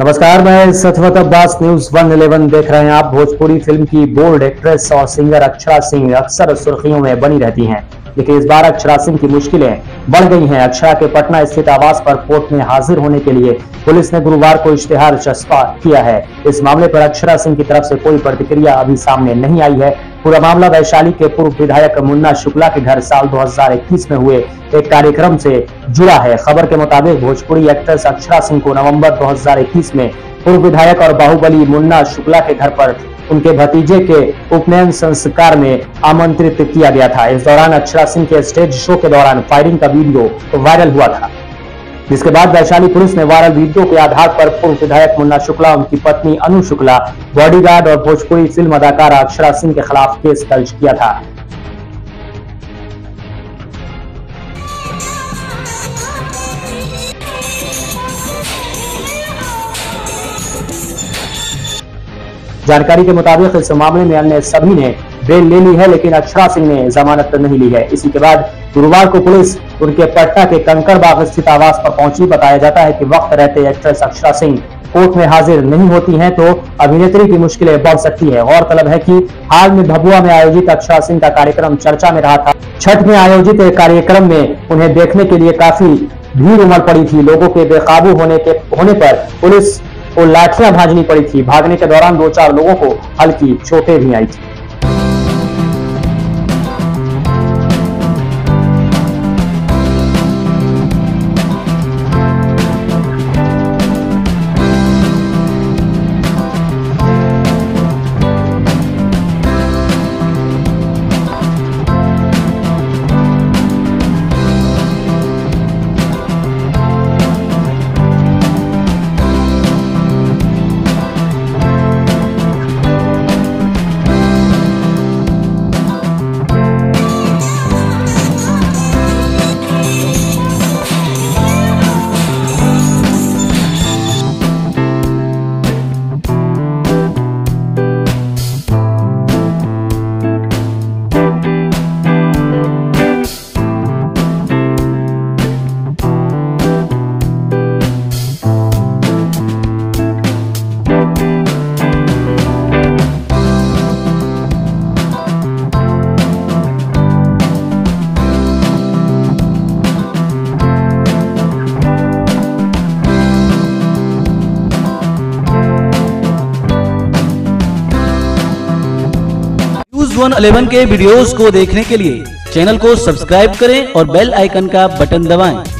नमस्कार, मैं Satwat Abbas news one eleven देख रहे हैं आप। भोजपुरी फ़िल्म की बोल्ड एक्ट्रेस और सिंगर अक्षरा सिंह अक्सर सुर्खियों में बनी रहती हैं। लेकिन इस बार अक्षरा सिंह की मुश्किलें बढ़ गई हैं। अक्षरा के पटना स्थित आवास पर कोर्ट में हाजिर होने के लिए पुलिस ने गुरुवार को इश्तेहार चस्पा किया है। इस मामले पर अक्षरा सिंह की तरफ़ से कोई प्रतिक्रिया अभी सामने नहीं आई है। पूरा मामला वैशाली के पूर्व विधायक मुन्ना शुक्ला के घर साल 2021 में हुए। एक कार्यक्रम से जुड़ा है। खबर के मुताबिक भोजपुरी एक्ट्रेस अक्षरा सिंह को नवंबर 2021 में पूर्व विधायक और बाहुबली मुन्ना शुक्ला के घर पर उनके भतीजे के उपनयन संस्कार में आमंत्रित किया गया था। इस दौरान अक्षरा सिंह के स्टेज शो के दौरान फायरिंग का वीडियो वायरल हुआ था। जिसके बाद वैशाली पुलिस ने वायरल वीडियो के आधार पर पूर्व विधायक मुन्ना शुक्ला, उनकी पत्नी अनु शुक्ला बॉडीगार्ड और भोजपुरी फ़िल्म अदाकारा अक्षरा सिंह के खिलाफ केस दर्ज किया था। जानकारी के मुताबिक इस मामले में अन्य सभी ने बेल ले ली है, लेकिन अक्षरा सिंह ने जमानत नहीं ली है। इसी के बाद गुरुवार को पुलिस उनके पटना के कंकड़बाग स्थित आवास पर पहुँची। बताया जाता है कि वक्त रहते एक्ट्रेस अक्षरा सिंह कोर्ट में हाजिर नहीं होती हैं तो अभिनेत्री की मुश्किलें बढ़ सकती है। गौरतलब है कि हाल में भभुआ में आयोजित अक्षरा सिंह का कार्यक्रम चर्चा में रहा था। छठ में आयोजित एक कार्यक्रम में उन्हें देखने के लिए काफ़ी भीड़ उमड़ पड़ी थी। लोगों के बेकाबू होने के, होने पर पुलिस को लाठियाँ भाजनी पड़ी थी। भागने के दौरान दो चार लोगों को हल्की चोटें भी आई थी। न्यूज़ वन अलेवन के वीडियोस को देखने के लिए चैनल को सब्सक्राइब करें और बेल आइकन का बटन दबाएँ।